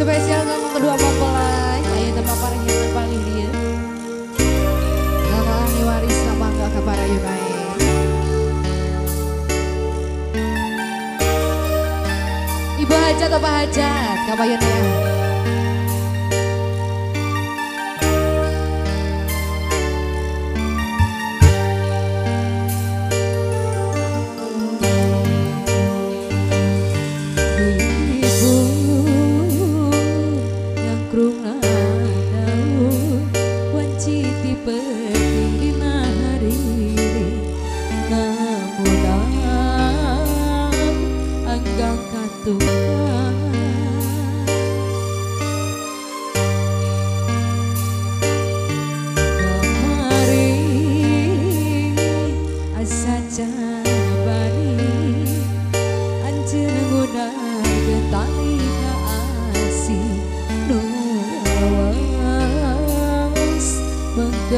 Spesial untuk kedua mempelai. Ayo tempat yang paling dia. Kakak waris sama enggak kepada Yunai Ibu hajat atau Pak hajat Kakak Yunai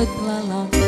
good lullaby.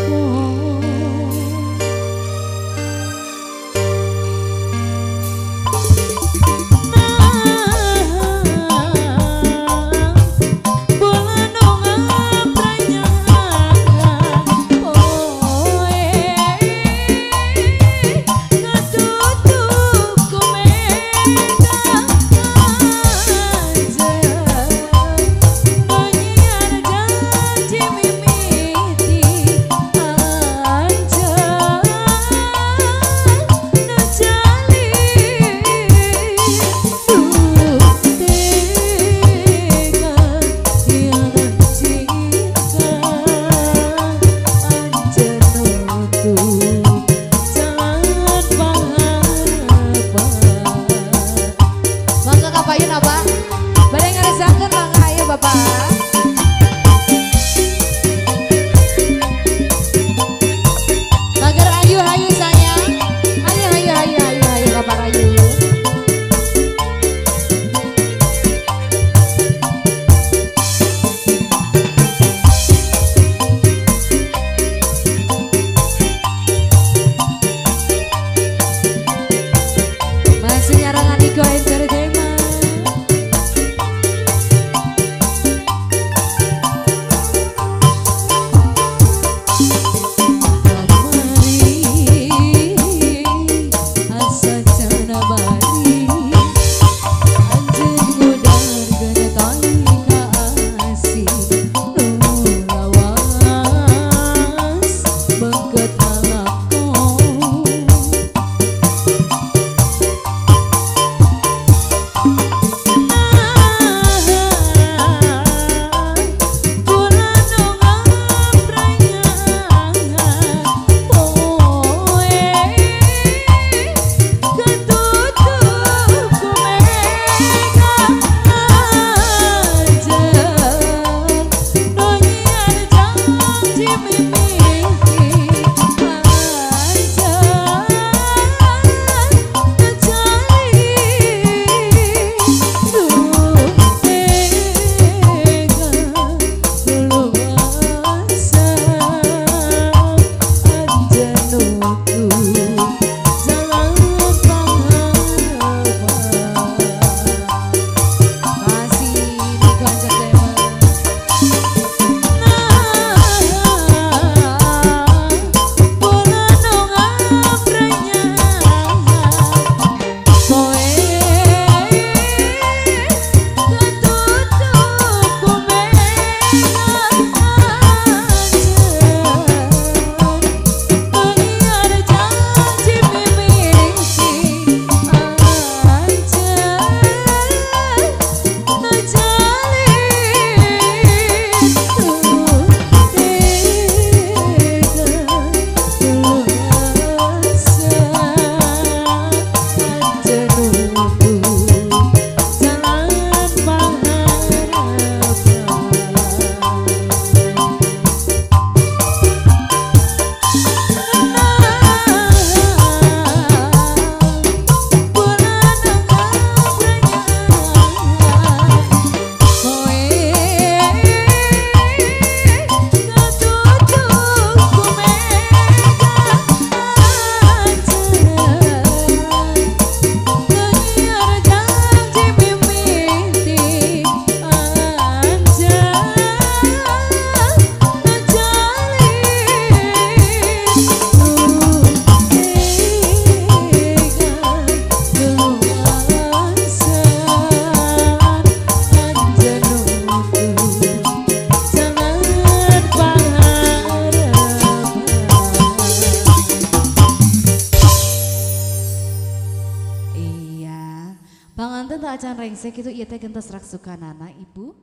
Tante acan rengsek itu iya teh gentos rak suka nana ibu.